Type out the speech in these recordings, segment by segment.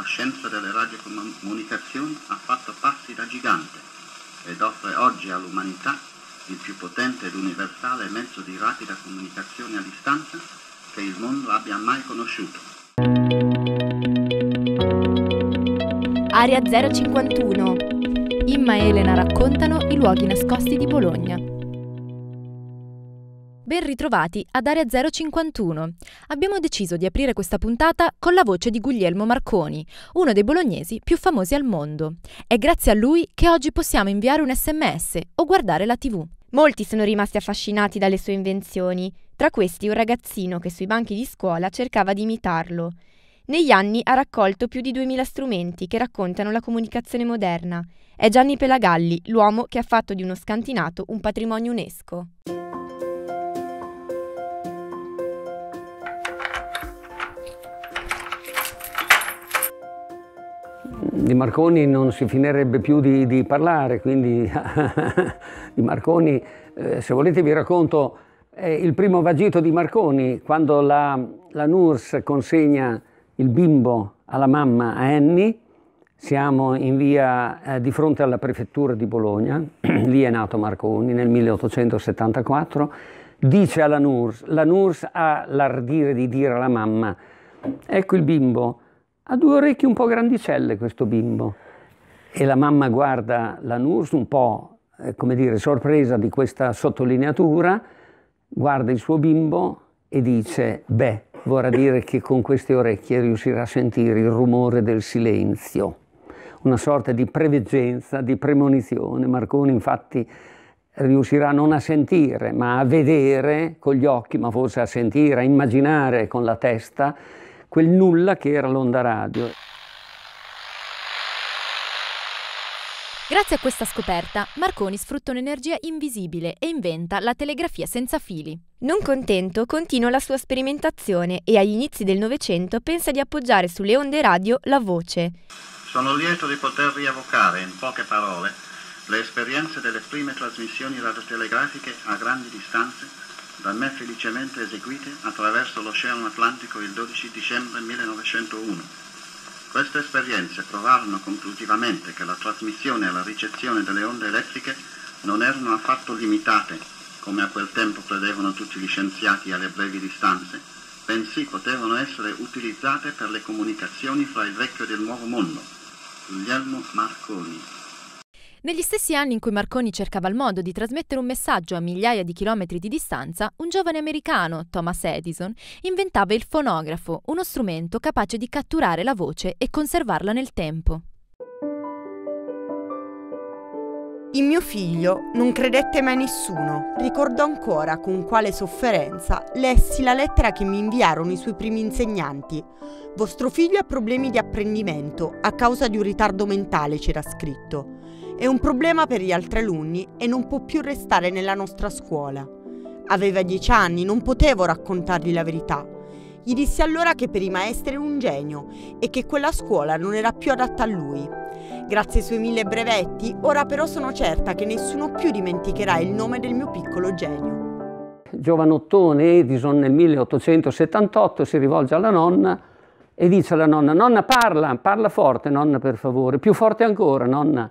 la scienza delle radiocomunicazioni ha fatto passi da gigante ed offre oggi all'umanità il più potente ed universale mezzo di rapida comunicazione a distanza che il mondo abbia mai conosciuto. Area 051. Imma e Elena raccontano i luoghi nascosti di Bologna. Ben ritrovati ad Area 051. Abbiamo deciso di aprire questa puntata con la voce di Guglielmo Marconi, uno dei bolognesi più famosi al mondo. È grazie a lui che oggi possiamo inviare un sms o guardare la tv. Molti sono rimasti affascinati dalle sue invenzioni, tra questi un ragazzino che sui banchi di scuola cercava di imitarlo. Negli anni ha raccolto più di 2000 strumenti che raccontano la comunicazione moderna. È Gianni Pelagalli, l'uomo che ha fatto di uno scantinato un patrimonio UNESCO. Di Marconi non si finirebbe più di, di parlare, quindi di Marconi, eh, se volete vi racconto eh, il primo vagito di Marconi, quando la, la NURS consegna il bimbo alla mamma a Annie, siamo in via eh, di fronte alla prefettura di Bologna, lì è nato Marconi nel 1874, dice alla NURS, la NURS ha l'ardire di dire alla mamma, ecco il bimbo, ha due orecchie un po' grandicelle questo bimbo. E la mamma guarda la Nurs un po', eh, come dire, sorpresa di questa sottolineatura, guarda il suo bimbo e dice, beh, vorrà dire che con queste orecchie riuscirà a sentire il rumore del silenzio. Una sorta di preveggenza, di premonizione. Marconi infatti riuscirà non a sentire, ma a vedere con gli occhi, ma forse a sentire, a immaginare con la testa quel nulla che era l'onda radio. Grazie a questa scoperta, Marconi sfrutta un'energia invisibile e inventa la telegrafia senza fili. Non contento, continua la sua sperimentazione e agli inizi del Novecento pensa di appoggiare sulle onde radio la voce. Sono lieto di poter rievocare in poche parole le esperienze delle prime trasmissioni radiotelegrafiche a grandi distanze da me felicemente eseguite attraverso l'Oceano Atlantico il 12 dicembre 1901. Queste esperienze provarono conclusivamente che la trasmissione e la ricezione delle onde elettriche non erano affatto limitate, come a quel tempo credevano tutti gli scienziati alle brevi distanze, bensì potevano essere utilizzate per le comunicazioni fra il vecchio e il nuovo mondo. Guglielmo Marconi negli stessi anni in cui Marconi cercava il modo di trasmettere un messaggio a migliaia di chilometri di distanza, un giovane americano, Thomas Edison, inventava il fonografo, uno strumento capace di catturare la voce e conservarla nel tempo. In mio figlio non credette mai nessuno. Ricordo ancora con quale sofferenza lessi la lettera che mi inviarono i suoi primi insegnanti. Vostro figlio ha problemi di apprendimento a causa di un ritardo mentale, c'era scritto. È un problema per gli altri alunni e non può più restare nella nostra scuola. Aveva dieci anni, non potevo raccontargli la verità. Gli dissi allora che per i maestri era un genio e che quella scuola non era più adatta a lui. Grazie ai suoi mille brevetti, ora però sono certa che nessuno più dimenticherà il nome del mio piccolo genio. Giovanottone Edison nel 1878 si rivolge alla nonna e dice alla nonna, nonna parla, parla forte, nonna per favore, più forte ancora, nonna.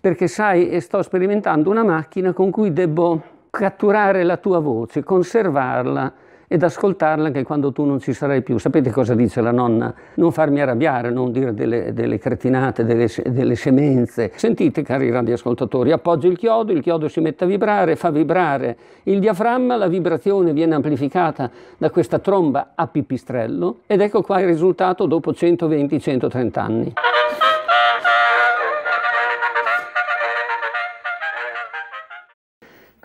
Perché sai, sto sperimentando una macchina con cui devo catturare la tua voce, conservarla ed ascoltarla anche quando tu non ci sarai più. Sapete cosa dice la nonna? Non farmi arrabbiare, non dire delle, delle cretinate, delle, delle, semenze. Sentite, cari radioascoltatori, appoggio il chiodo, il chiodo si mette a vibrare, fa vibrare il diaframma, la vibrazione viene amplificata da questa tromba a pipistrello ed ecco qua il risultato dopo 120-130 anni.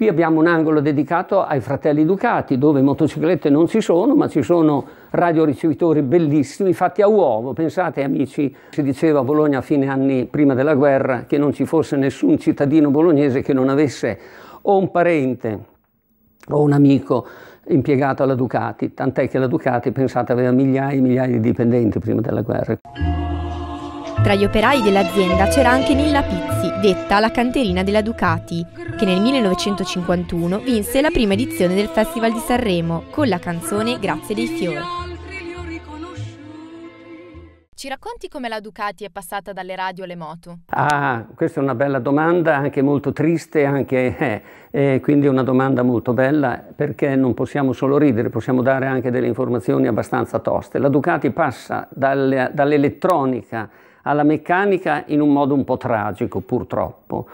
Qui abbiamo un angolo dedicato ai fratelli Ducati, dove motociclette non ci sono, ma ci sono radioricevitori bellissimi fatti a uovo. Pensate amici, si diceva a Bologna a fine anni prima della guerra che non ci fosse nessun cittadino bolognese che non avesse o un parente o un amico impiegato alla Ducati, tant'è che la Ducati, pensate, aveva migliaia e migliaia di dipendenti prima della guerra. Tra gli operai dell'azienda c'era anche Nilla Pizzi, detta la canterina della Ducati, che nel 1951 vinse la prima edizione del Festival di Sanremo con la canzone Grazie dei fiori. Ci racconti come la Ducati è passata dalle radio alle moto? Ah, questa è una bella domanda, anche molto triste, anche, eh, eh, quindi è una domanda molto bella perché non possiamo solo ridere, possiamo dare anche delle informazioni abbastanza toste. La Ducati passa dalle, dall'elettronica alla meccanica in un modo un po' tragico purtroppo,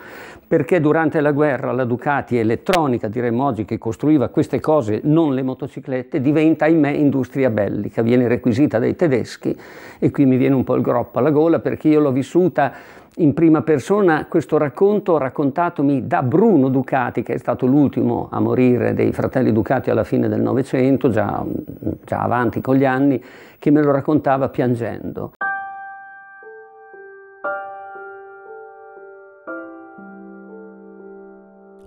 perché durante la guerra la Ducati elettronica, diremmo oggi, che costruiva queste cose, non le motociclette, diventa ahimè industria bellica, viene requisita dai tedeschi e qui mi viene un po' il groppo alla gola perché io l'ho vissuta in prima persona questo racconto raccontatomi da Bruno Ducati, che è stato l'ultimo a morire dei fratelli Ducati alla fine del Novecento, già, già avanti con gli anni, che me lo raccontava piangendo.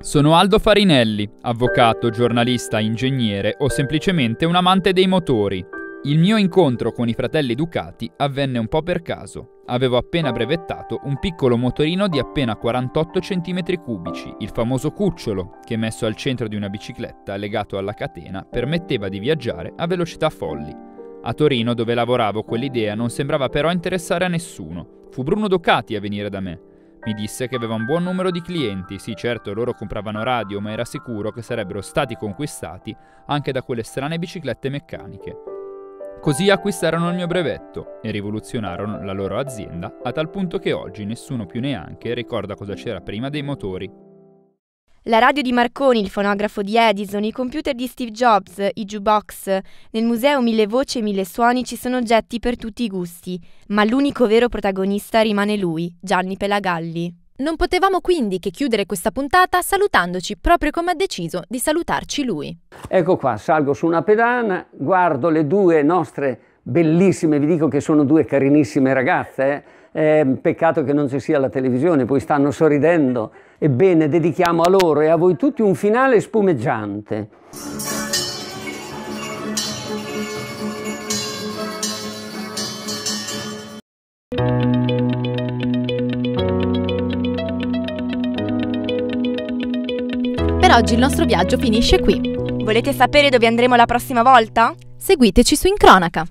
Sono Aldo Farinelli, avvocato, giornalista, ingegnere o semplicemente un amante dei motori. Il mio incontro con i fratelli Ducati avvenne un po' per caso. Avevo appena brevettato un piccolo motorino di appena 48 cm3, il famoso cucciolo, che messo al centro di una bicicletta legato alla catena permetteva di viaggiare a velocità folli. A Torino, dove lavoravo, quell'idea non sembrava però interessare a nessuno. Fu Bruno Ducati a venire da me. Mi disse che aveva un buon numero di clienti, sì certo loro compravano radio, ma era sicuro che sarebbero stati conquistati anche da quelle strane biciclette meccaniche. Così acquistarono il mio brevetto e rivoluzionarono la loro azienda a tal punto che oggi nessuno più neanche ricorda cosa c'era prima dei motori. La radio di Marconi, il fonografo di Edison, i computer di Steve Jobs, i jukebox. Nel museo Mille Voci e Mille Suoni ci sono oggetti per tutti i gusti, ma l'unico vero protagonista rimane lui, Gianni Pelagalli. Non potevamo quindi che chiudere questa puntata salutandoci proprio come ha deciso di salutarci lui. Ecco qua, salgo su una pedana, guardo le due nostre bellissime, vi dico che sono due carinissime ragazze, eh? Eh, peccato che non ci sia la televisione, poi stanno sorridendo. Ebbene, dedichiamo a loro e a voi tutti un finale spumeggiante. Per oggi il nostro viaggio finisce qui. Volete sapere dove andremo la prossima volta? Seguiteci su Incronaca.